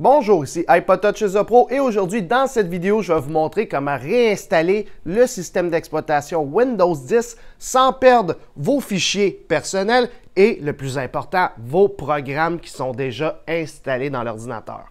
Bonjour, ici iPodTouch Pro et aujourd'hui dans cette vidéo, je vais vous montrer comment réinstaller le système d'exploitation Windows 10 sans perdre vos fichiers personnels et le plus important, vos programmes qui sont déjà installés dans l'ordinateur.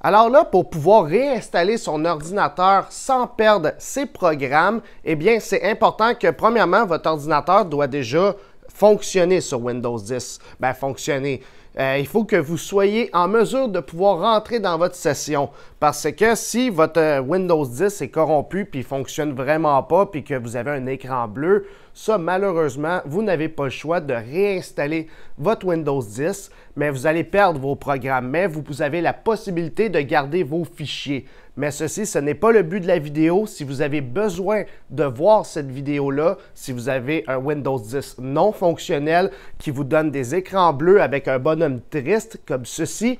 Alors là, pour pouvoir réinstaller son ordinateur sans perdre ses programmes, eh bien, c'est important que premièrement, votre ordinateur doit déjà fonctionner sur Windows 10. Ben, fonctionner. Euh, il faut que vous soyez en mesure de pouvoir rentrer dans votre session. Parce que si votre euh, Windows 10 est corrompu puis fonctionne vraiment pas puis que vous avez un écran bleu, ça malheureusement, vous n'avez pas le choix de réinstaller votre Windows 10, mais vous allez perdre vos programmes. Mais vous avez la possibilité de garder vos fichiers. Mais ceci, ce n'est pas le but de la vidéo. Si vous avez besoin de voir cette vidéo-là, si vous avez un Windows 10 non fonctionnel qui vous donne des écrans bleus avec un bonhomme triste comme ceci,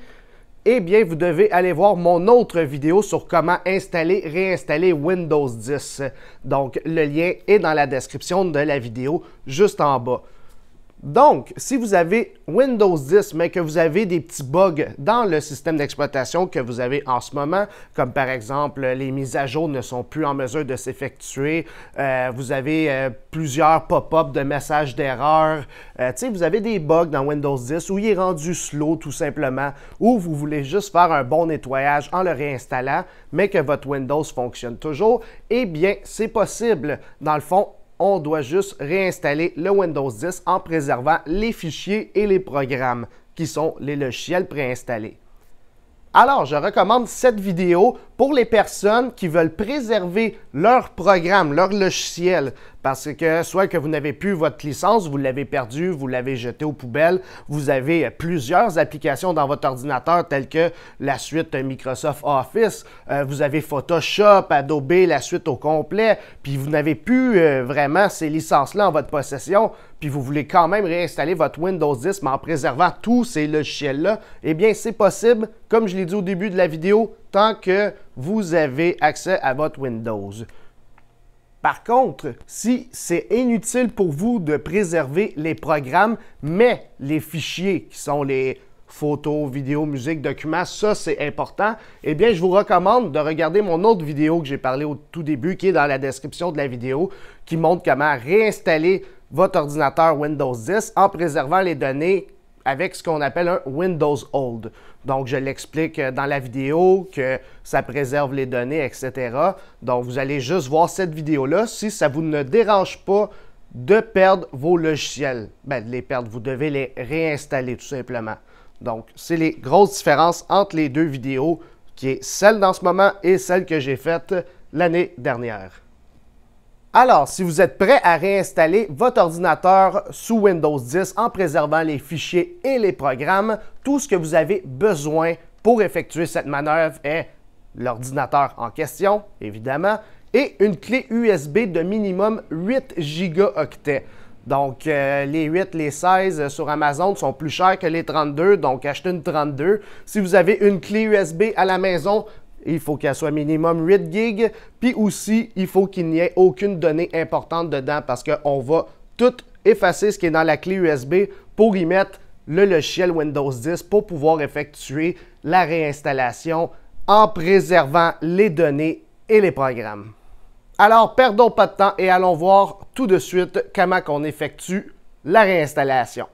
eh bien, vous devez aller voir mon autre vidéo sur comment installer, réinstaller Windows 10. Donc, le lien est dans la description de la vidéo juste en bas. Donc, si vous avez Windows 10, mais que vous avez des petits bugs dans le système d'exploitation que vous avez en ce moment, comme par exemple les mises à jour ne sont plus en mesure de s'effectuer, euh, vous avez euh, plusieurs pop-up de messages d'erreur, euh, vous avez des bugs dans Windows 10 où il est rendu slow tout simplement, ou vous voulez juste faire un bon nettoyage en le réinstallant, mais que votre Windows fonctionne toujours, eh bien, c'est possible. Dans le fond, on doit juste réinstaller le Windows 10 en préservant les fichiers et les programmes qui sont les logiciels préinstallés. Alors, je recommande cette vidéo pour les personnes qui veulent préserver leur programme, leur logiciel, parce que soit que vous n'avez plus votre licence, vous l'avez perdu, vous l'avez jeté aux poubelles, vous avez plusieurs applications dans votre ordinateur telles que la suite Microsoft Office, euh, vous avez Photoshop, Adobe, la suite au complet, puis vous n'avez plus euh, vraiment ces licences-là en votre possession, puis vous voulez quand même réinstaller votre Windows 10, mais en préservant tous ces logiciels-là, eh bien, c'est possible, comme je l'ai dit au début de la vidéo, tant que vous avez accès à votre Windows. Par contre, si c'est inutile pour vous de préserver les programmes, mais les fichiers qui sont les photos, vidéos, musique, documents, ça c'est important, eh bien je vous recommande de regarder mon autre vidéo que j'ai parlé au tout début, qui est dans la description de la vidéo, qui montre comment réinstaller votre ordinateur Windows 10 en préservant les données avec ce qu'on appelle un Windows Hold. Donc, je l'explique dans la vidéo que ça préserve les données, etc. Donc, vous allez juste voir cette vidéo-là. Si ça vous ne dérange pas de perdre vos logiciels, ben, de les perdre, vous devez les réinstaller tout simplement. Donc, c'est les grosses différences entre les deux vidéos, qui est celle dans ce moment et celle que j'ai faite l'année dernière. Alors, si vous êtes prêt à réinstaller votre ordinateur sous Windows 10 en préservant les fichiers et les programmes, tout ce que vous avez besoin pour effectuer cette manœuvre est l'ordinateur en question, évidemment, et une clé USB de minimum 8 gigaoctets. Donc, euh, les 8, les 16 sur Amazon sont plus chers que les 32, donc achetez une 32. Si vous avez une clé USB à la maison, il faut qu'elle soit minimum 8 gigs. Puis aussi, il faut qu'il n'y ait aucune donnée importante dedans parce qu'on va tout effacer ce qui est dans la clé USB pour y mettre le logiciel Windows 10 pour pouvoir effectuer la réinstallation en préservant les données et les programmes. Alors, perdons pas de temps et allons voir tout de suite comment on effectue la réinstallation.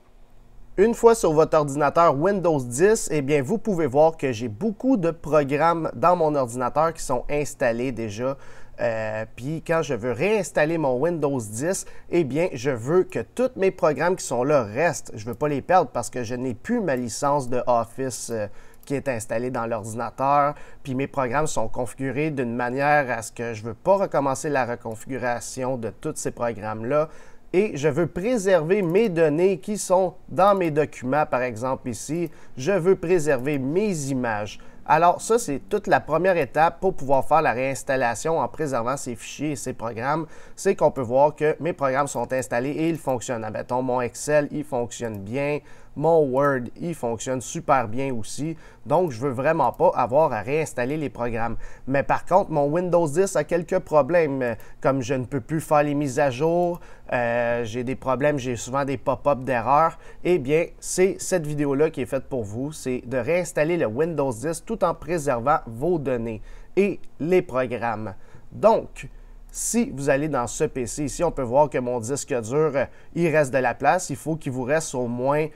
Une fois sur votre ordinateur Windows 10, eh bien, vous pouvez voir que j'ai beaucoup de programmes dans mon ordinateur qui sont installés déjà. Euh, puis quand je veux réinstaller mon Windows 10, eh bien, je veux que tous mes programmes qui sont là restent. Je ne veux pas les perdre parce que je n'ai plus ma licence de Office euh, qui est installée dans l'ordinateur. Puis mes programmes sont configurés d'une manière à ce que je ne veux pas recommencer la reconfiguration de tous ces programmes-là et je veux préserver mes données qui sont dans mes documents, par exemple ici. Je veux préserver mes images. Alors ça, c'est toute la première étape pour pouvoir faire la réinstallation en préservant ces fichiers et ces programmes. C'est qu'on peut voir que mes programmes sont installés et ils fonctionnent. Mettons, mon Excel, il fonctionne bien. Mon Word, il fonctionne super bien aussi. Donc, je veux vraiment pas avoir à réinstaller les programmes. Mais par contre, mon Windows 10 a quelques problèmes, comme je ne peux plus faire les mises à jour, euh, j'ai des problèmes, j'ai souvent des pop-up d'erreurs. Eh bien, c'est cette vidéo-là qui est faite pour vous. C'est de réinstaller le Windows 10 tout en préservant vos données et les programmes. Donc, si vous allez dans ce PC ici, on peut voir que mon disque dur, euh, il reste de la place. Il faut qu'il vous reste au moins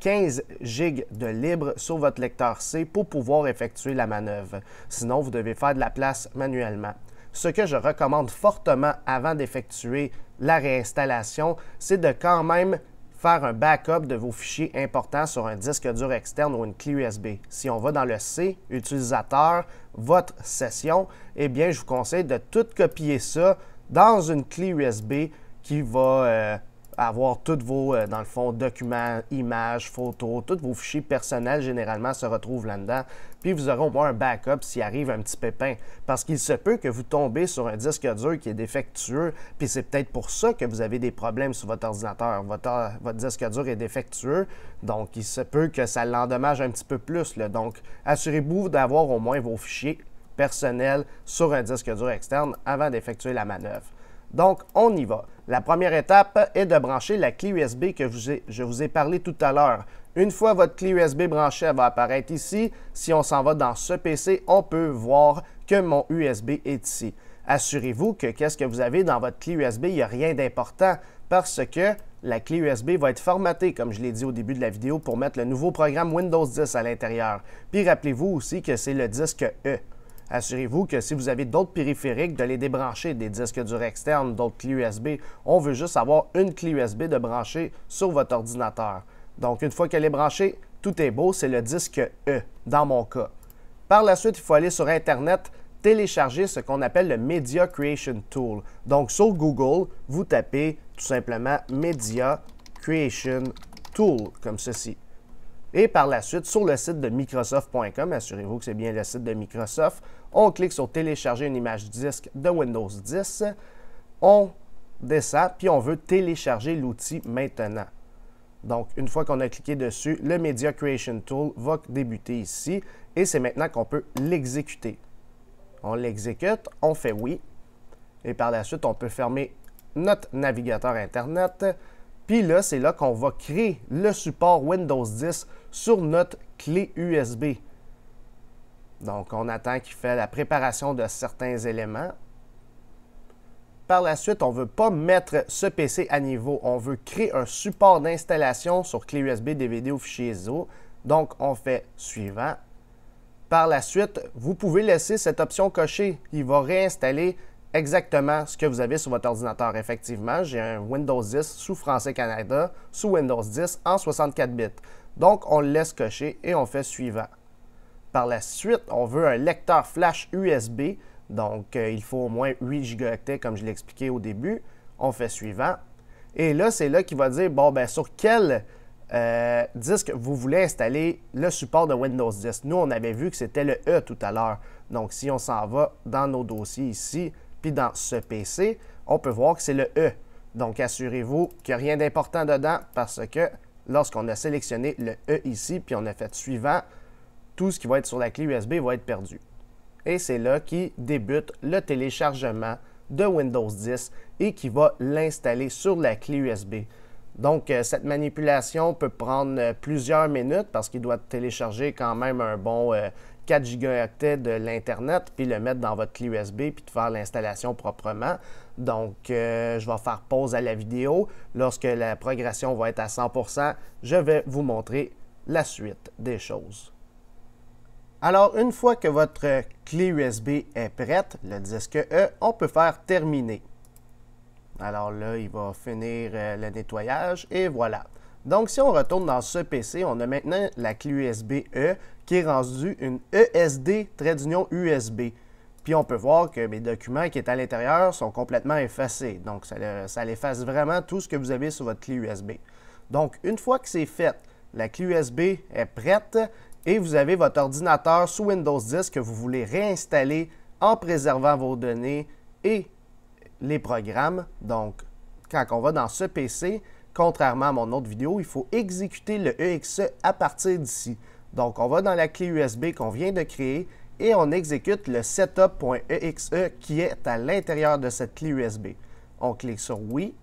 15 euh, GB de libre sur votre lecteur C pour pouvoir effectuer la manœuvre. Sinon, vous devez faire de la place manuellement. Ce que je recommande fortement avant d'effectuer la réinstallation, c'est de quand même faire un backup de vos fichiers importants sur un disque dur externe ou une clé USB. Si on va dans le C, utilisateur, votre session, eh bien, je vous conseille de tout copier ça dans une clé USB qui va euh, avoir tous vos, euh, dans le documents, images, photos, tous vos fichiers personnels généralement se retrouvent là-dedans. Puis vous aurez au moins un backup s'il arrive un petit pépin. Parce qu'il se peut que vous tombez sur un disque dur qui est défectueux, puis c'est peut-être pour ça que vous avez des problèmes sur votre ordinateur. Votre, disque dur est défectueux, donc il se peut que ça l'endommage un petit peu plus. Donc assurez-vous d'avoir au moins vos fichiers personnels sur un disque dur externe avant d'effectuer la manœuvre. Donc, on y va. La première étape est de brancher la clé USB que je vous ai parlé tout à l'heure. Une fois votre clé USB branchée, elle va apparaître ici. Si on s'en va dans ce PC, on peut voir que mon USB est ici. Assurez-vous que qu'est-ce que vous avez dans votre clé USB, il n'y a rien d'important parce que la clé USB va être formatée, comme je l'ai dit au début de la vidéo, pour mettre le nouveau programme Windows 10 à l'intérieur. Puis rappelez-vous aussi que c'est le disque E. Assurez-vous que si vous avez d'autres périphériques, de les débrancher, des disques durs externes, d'autres clés USB. On veut juste avoir une clé USB de brancher sur votre ordinateur. Donc, une fois qu'elle est branchée, tout est beau, c'est le disque E, dans mon cas. Par la suite, il faut aller sur Internet, télécharger ce qu'on appelle le Media Creation Tool. Donc, sur Google, vous tapez tout simplement Media Creation Tool, comme ceci. Et par la suite, sur le site de Microsoft.com, assurez-vous que c'est bien le site de Microsoft, on clique sur Télécharger une image disque de Windows 10, on descend, puis on veut télécharger l'outil maintenant. Donc, une fois qu'on a cliqué dessus, le Media Creation Tool va débuter ici et c'est maintenant qu'on peut l'exécuter. On l'exécute, on fait oui et par la suite, on peut fermer notre navigateur Internet. Puis là, c'est là qu'on va créer le support Windows 10 sur notre clé USB. Donc, on attend qu'il fait la préparation de certains éléments. Par la suite, on ne veut pas mettre ce PC à niveau. On veut créer un support d'installation sur clé USB, DVD ou fichier ISO. Donc, on fait suivant. Par la suite, vous pouvez laisser cette option cochée. Il va réinstaller exactement ce que vous avez sur votre ordinateur. Effectivement, j'ai un Windows 10 sous Français Canada, sous Windows 10 en 64 bits. Donc, on le laisse cocher et on fait suivant. Par la suite, on veut un lecteur flash USB. Donc, euh, il faut au moins 8 Go comme je l'ai expliqué au début. On fait suivant. Et là, c'est là qu'il va dire, bon, ben sur quel euh, disque vous voulez installer le support de Windows 10. Nous, on avait vu que c'était le E tout à l'heure. Donc, si on s'en va dans nos dossiers ici, puis dans ce PC, on peut voir que c'est le E. Donc, assurez-vous qu'il n'y a rien d'important dedans parce que lorsqu'on a sélectionné le E ici, puis on a fait suivant, tout ce qui va être sur la clé USB va être perdu. Et c'est là qui débute le téléchargement de Windows 10 et qui va l'installer sur la clé USB. Donc, euh, cette manipulation peut prendre euh, plusieurs minutes parce qu'il doit télécharger quand même un bon 4 euh, Go de l'Internet, puis le mettre dans votre clé USB, puis de faire l'installation proprement. Donc, je vais faire pause à la vidéo. Lorsque la progression va être à 100%, je vais vous montrer la suite des choses. Alors, une fois que votre clé USB est prête, le disque E, on peut faire terminer. Alors là, il va finir euh, le nettoyage et voilà. Donc, si on retourne dans ce PC, on a maintenant la clé USB E qui est rendue une ESD trait d'union USB. Puis on peut voir que mes documents qui étaient à l'intérieur sont complètement effacés. Donc, ça, ça efface vraiment tout ce que vous avez sur votre clé USB. Donc, une fois que c'est fait, la clé USB est prête et vous avez votre ordinateur sous Windows 10 que vous voulez réinstaller en préservant vos données et les programmes. Donc, quand on va dans ce PC, contrairement à mon autre vidéo, il faut exécuter le EXE à partir d'ici. Donc, on va dans la clé USB qu'on vient de créer et on exécute le setup.exe qui est à l'intérieur de cette clé USB. On clique sur Oui.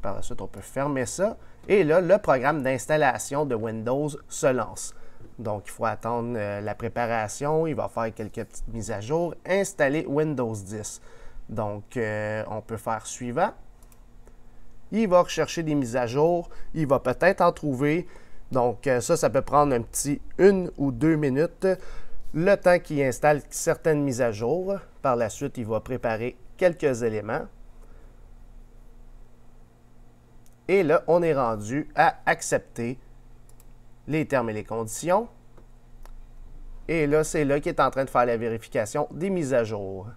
Par la suite, on peut fermer ça. Et là, le programme d'installation de Windows se lance. Donc, il faut attendre euh, la préparation. Il va faire quelques petites mises à jour. Installer Windows 10. Donc, euh, on peut faire suivant. Il va rechercher des mises à jour. Il va peut-être en trouver. Donc, euh, ça, ça peut prendre un petit une ou deux minutes. Le temps qu'il installe certaines mises à jour. Par la suite, il va préparer quelques éléments. Et là, on est rendu à accepter les termes et les conditions. Et là, c'est là qu'il est en train de faire la vérification des mises à jour.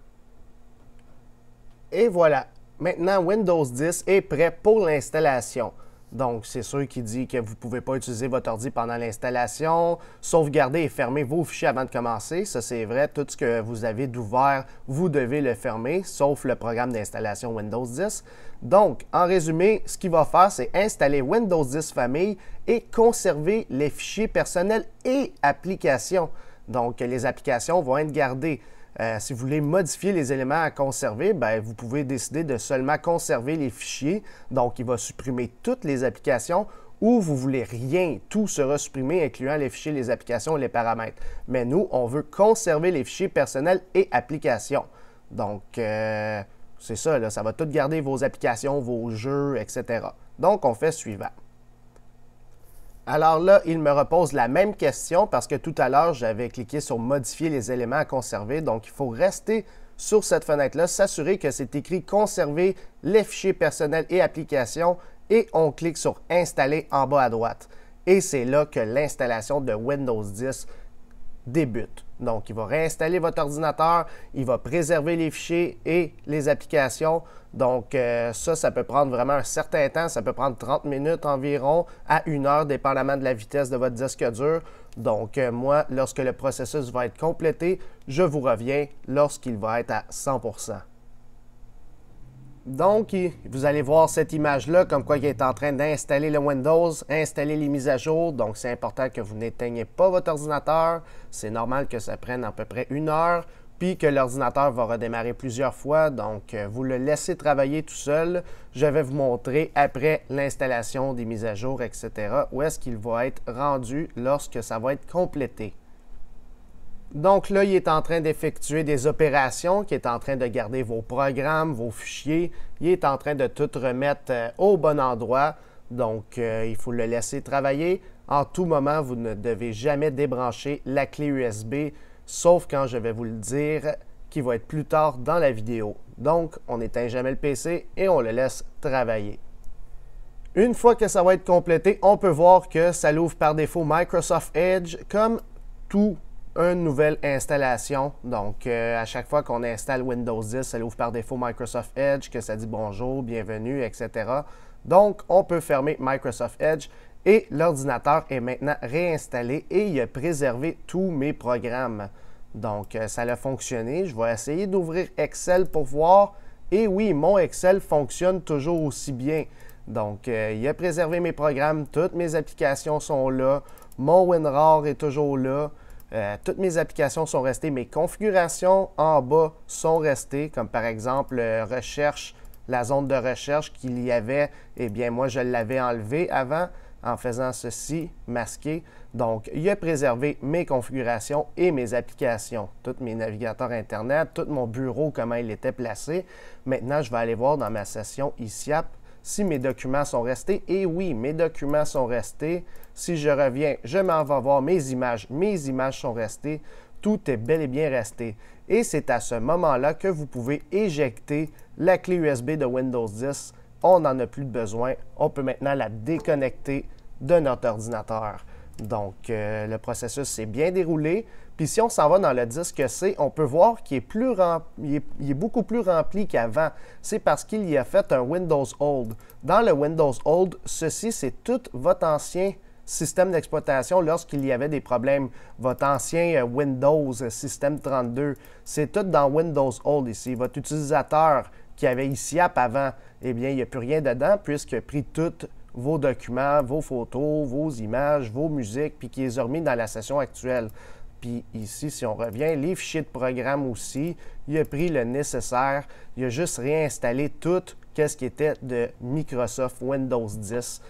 Et voilà, maintenant Windows 10 est prêt pour l'installation. Donc, c'est sûr qu'il dit que vous ne pouvez pas utiliser votre ordi pendant l'installation, sauvegarder et fermer vos fichiers avant de commencer. Ça, c'est vrai. Tout ce que vous avez d'ouvert, vous devez le fermer, sauf le programme d'installation Windows 10. Donc, en résumé, ce qu'il va faire, c'est installer Windows 10 Famille et conserver les fichiers personnels et applications. Donc, les applications vont être gardées. Euh, si vous voulez modifier les éléments à conserver, ben, vous pouvez décider de seulement conserver les fichiers. Donc, il va supprimer toutes les applications ou vous voulez rien, tout sera supprimé, incluant les fichiers, les applications et les paramètres. Mais nous, on veut conserver les fichiers personnels et applications. Donc, euh, c'est ça, là, ça va tout garder vos applications, vos jeux, etc. Donc, on fait suivant. Alors là, il me repose la même question parce que tout à l'heure, j'avais cliqué sur modifier les éléments à conserver. Donc, il faut rester sur cette fenêtre-là, s'assurer que c'est écrit conserver les fichiers personnels et applications et on clique sur installer en bas à droite. Et c'est là que l'installation de Windows 10 débute. Donc, il va réinstaller votre ordinateur, il va préserver les fichiers et les applications. Donc, euh, ça, ça peut prendre vraiment un certain temps. Ça peut prendre 30 minutes environ à une heure, dépendamment de la vitesse de votre disque dur. Donc, euh, moi, lorsque le processus va être complété, je vous reviens lorsqu'il va être à 100 donc, vous allez voir cette image-là, comme quoi il est en train d'installer le Windows, installer les mises à jour. Donc, c'est important que vous n'éteignez pas votre ordinateur. C'est normal que ça prenne à peu près une heure, puis que l'ordinateur va redémarrer plusieurs fois. Donc, euh, vous le laissez travailler tout seul. Je vais vous montrer après l'installation des mises à jour, etc., où est-ce qu'il va être rendu lorsque ça va être complété. Donc là, il est en train d'effectuer des opérations, qui est en train de garder vos programmes, vos fichiers. Il est en train de tout remettre euh, au bon endroit. Donc, euh, il faut le laisser travailler. En tout moment, vous ne devez jamais débrancher la clé USB, sauf quand je vais vous le dire, qui va être plus tard dans la vidéo. Donc, on n'éteint jamais le PC et on le laisse travailler. Une fois que ça va être complété, on peut voir que ça l'ouvre par défaut Microsoft Edge comme tout une nouvelle installation. Donc, euh, à chaque fois qu'on installe Windows 10, ça ouvre par défaut Microsoft Edge, que ça dit bonjour, bienvenue, etc. Donc, on peut fermer Microsoft Edge et l'ordinateur est maintenant réinstallé et il a préservé tous mes programmes. Donc, euh, ça a fonctionné. Je vais essayer d'ouvrir Excel pour voir. Et oui, mon Excel fonctionne toujours aussi bien. Donc, euh, il a préservé mes programmes, toutes mes applications sont là, mon WinRAR est toujours là. Euh, toutes mes applications sont restées, mes configurations en bas sont restées, comme par exemple euh, recherche, la zone de recherche qu'il y avait, eh bien moi je l'avais enlevé avant en faisant ceci, masqué. Donc, il a préservé mes configurations et mes applications, tous mes navigateurs Internet, tout mon bureau, comment il était placé. Maintenant, je vais aller voir dans ma session ICIAP si mes documents sont restés. Et oui, mes documents sont restés. Si je reviens, je m'en vais voir mes images. Mes images sont restées. Tout est bel et bien resté. Et c'est à ce moment-là que vous pouvez éjecter la clé USB de Windows 10. On n'en a plus besoin. On peut maintenant la déconnecter de notre ordinateur. Donc, euh, le processus s'est bien déroulé. Puis si on s'en va dans le disque C, on peut voir qu'il est, plus il est, beaucoup plus rempli qu'avant. C'est parce qu'il y a fait un Windows Old. Dans le Windows Old, ceci, c'est tout votre ancien système d'exploitation lorsqu'il y avait des problèmes. Votre ancien euh, Windows Système 32, c'est tout dans Windows Old ici. Votre utilisateur qui avait ici App avant, eh bien, il n'y a plus rien dedans puisqu'il a pris tout vos documents, vos photos, vos images, vos musiques, puis qui les a remis dans la session actuelle. Puis ici, si on revient, les fichiers de programme aussi, il a pris le nécessaire, il a juste réinstallé tout ce qui était de Microsoft Windows 10.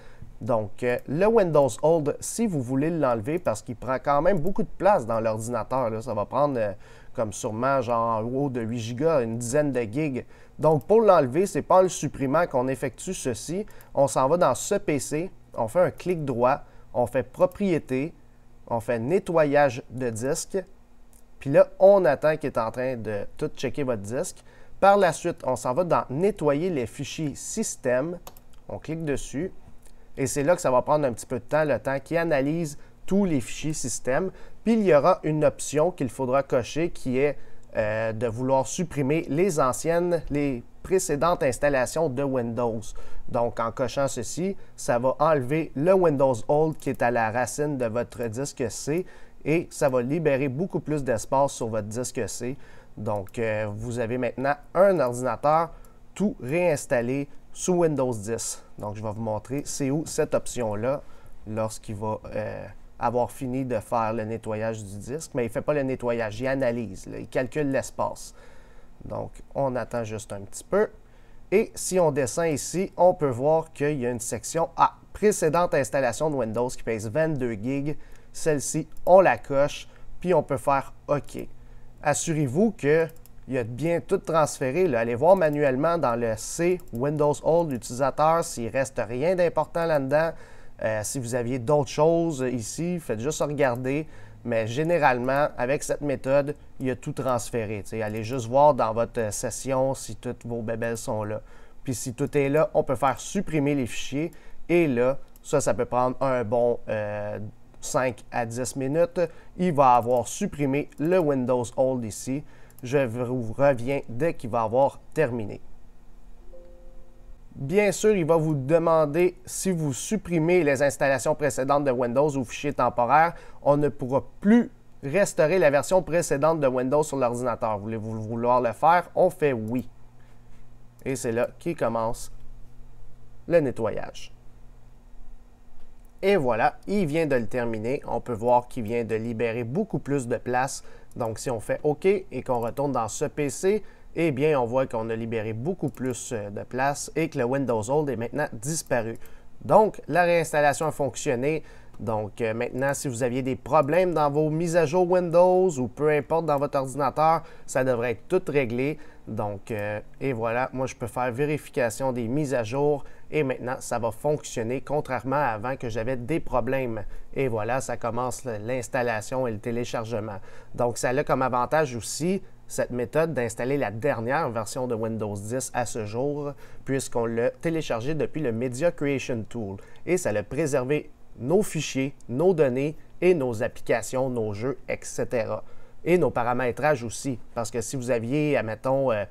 Donc, euh, le Windows Old, si vous voulez l'enlever, parce qu'il prend quand même beaucoup de place dans l'ordinateur, ça va prendre euh, comme sûrement genre en haut de 8 Go, une dizaine de gigs. Donc, pour l'enlever, c'est pas en le supprimant qu'on effectue ceci. On s'en va dans ce PC, on fait un clic droit, on fait propriété, on fait nettoyage de disque. Puis là, on attend qu'il est en train de tout checker votre disque. Par la suite, on s'en va dans nettoyer les fichiers système. On clique dessus. Et c'est là que ça va prendre un petit peu de temps, le temps qui analyse tous les fichiers système. Puis il y aura une option qu'il faudra cocher qui est euh, de vouloir supprimer les anciennes, les précédentes installations de Windows. Donc en cochant ceci, ça va enlever le Windows Old qui est à la racine de votre disque C et ça va libérer beaucoup plus d'espace sur votre disque C. Donc euh, vous avez maintenant un ordinateur tout réinstallé sous Windows 10. Donc, je vais vous montrer c'est où cette option-là lorsqu'il va euh, avoir fini de faire le nettoyage du disque. Mais il ne fait pas le nettoyage, il analyse, il calcule l'espace. Donc, on attend juste un petit peu. Et si on descend ici, on peut voir qu'il y a une section à précédente installation de Windows qui pèse 22 GB. Celle-ci, on la coche, puis on peut faire OK. Assurez-vous que il a bien tout transféré. Allez voir manuellement dans le C Windows Old utilisateur s'il reste rien d'important là-dedans. Euh, si vous aviez d'autres choses ici, faites juste regarder. Mais généralement, avec cette méthode, il a tout transféré. allez juste voir dans votre session si toutes vos bébelles sont là. Puis si tout est là, on peut faire supprimer les fichiers. Et là, ça, ça peut prendre un bon 5 euh, à 10 minutes. Il va avoir supprimé le Windows Old ici. Je vous reviens dès qu'il va avoir terminé. Bien sûr, il va vous demander si vous supprimez les installations précédentes de Windows ou fichiers temporaires, on ne pourra plus restaurer la version précédente de Windows sur l'ordinateur. Voulez-vous vouloir le faire? On fait oui. Et c'est là qu'il commence le nettoyage. Et voilà, il vient de le terminer. On peut voir qu'il vient de libérer beaucoup plus de place. Donc, si on fait OK et qu'on retourne dans ce PC, eh bien, on voit qu'on a libéré beaucoup plus euh, de place et que le Windows Old est maintenant disparu. Donc, la réinstallation a fonctionné. Donc, euh, maintenant, si vous aviez des problèmes dans vos mises à jour Windows ou peu importe dans votre ordinateur, ça devrait être tout réglé. Donc, euh, et voilà, moi, je peux faire vérification des mises à jour et maintenant, ça va fonctionner, contrairement à avant que j'avais des problèmes. Et voilà, ça commence l'installation et le téléchargement. Donc, ça a comme avantage aussi cette méthode d'installer la dernière version de Windows 10 à ce jour, puisqu'on l'a téléchargé depuis le Media Creation Tool. Et ça l'a préservé nos fichiers, nos données et nos applications, nos jeux, etc. Et nos paramétrages aussi. Parce que si vous aviez, admettons, euh,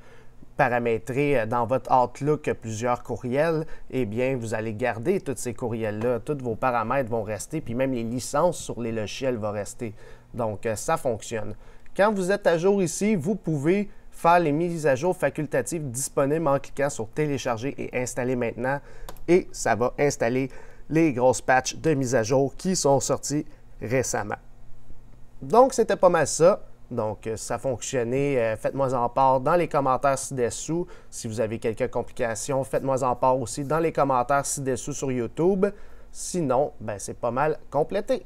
paramétré euh, dans votre Outlook plusieurs courriels, eh bien, vous allez garder tous ces courriels-là. Tous vos paramètres vont rester, puis même les licences sur les logiciels vont rester. Donc, euh, ça fonctionne. Quand vous êtes à jour ici, vous pouvez faire les mises à jour facultatives disponibles en cliquant sur Télécharger et Installer maintenant. Et ça va installer les grosses patchs de mise à jour qui sont sortis récemment. Donc, c'était pas mal ça. Donc, euh, ça fonctionnait. Euh, faites-moi en part dans les commentaires ci-dessous. Si vous avez quelques complications, faites-moi en part aussi dans les commentaires ci-dessous sur YouTube. Sinon, ben, c'est pas mal complété.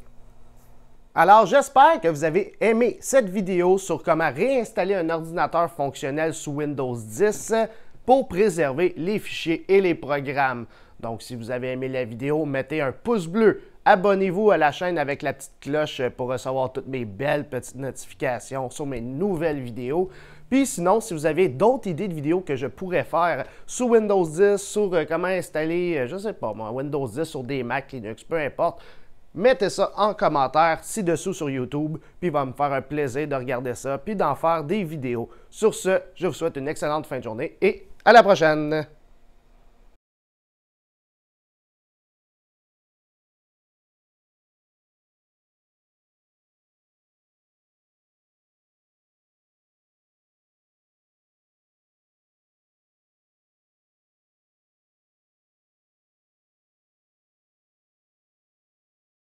Alors, j'espère que vous avez aimé cette vidéo sur comment réinstaller un ordinateur fonctionnel sous Windows 10 pour préserver les fichiers et les programmes. Donc, si vous avez aimé la vidéo, mettez un pouce bleu. Abonnez-vous à la chaîne avec la petite cloche pour recevoir toutes mes belles petites notifications sur mes nouvelles vidéos. Puis sinon, si vous avez d'autres idées de vidéos que je pourrais faire sous Windows 10, sur euh, comment installer, euh, je sais pas moi, Windows 10 sur des Mac, Linux, peu importe, mettez ça en commentaire ci-dessous sur YouTube, puis il va me faire un plaisir de regarder ça, puis d'en faire des vidéos. Sur ce, je vous souhaite une excellente fin de journée et à la prochaine!